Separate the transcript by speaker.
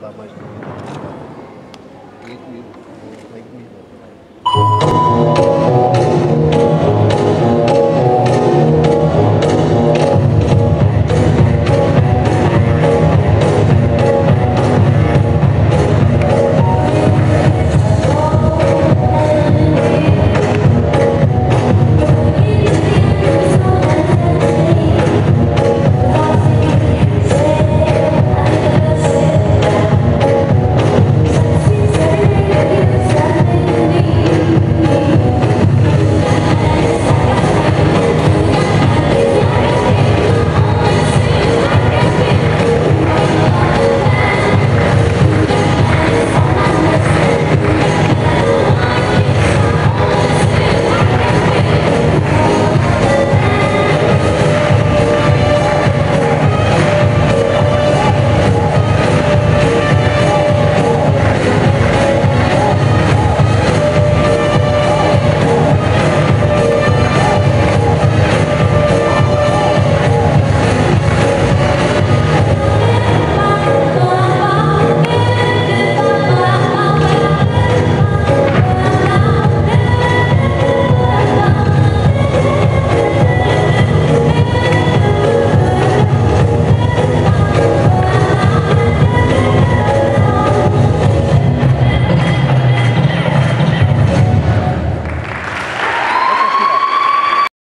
Speaker 1: dá mais comida. E comida. Vem comida.